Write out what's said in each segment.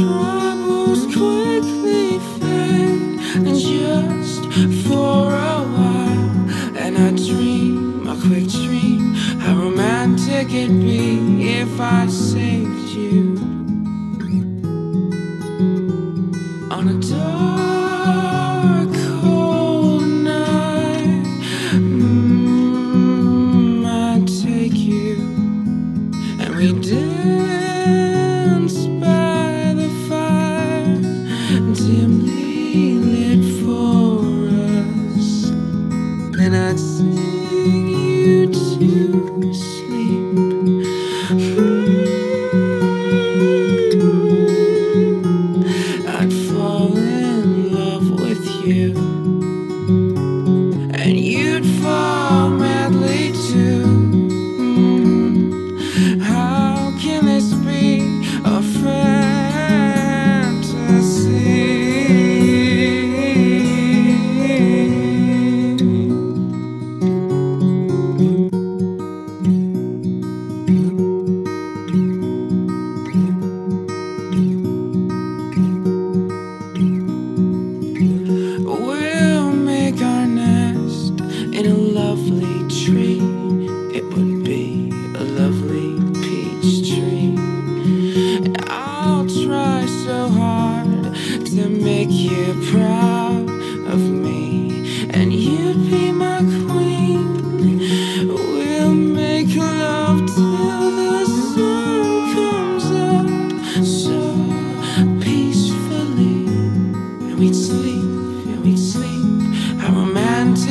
troubles quickly fade And just for a while And I dream, a quick dream How romantic it'd be if I saved you. On a I'd sing you to sleep. Hmm, I'd fall in love with you.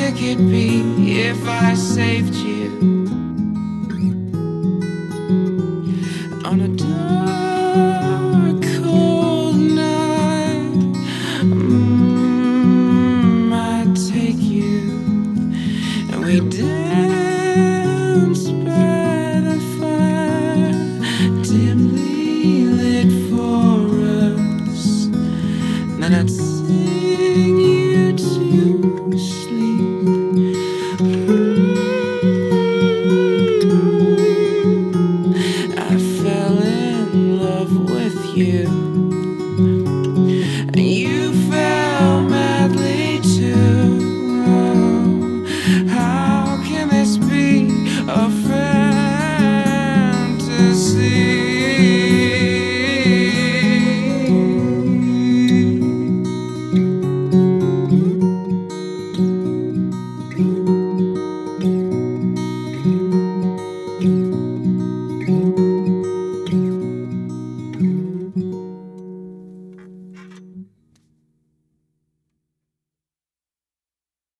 I could be if I saved you. On a dark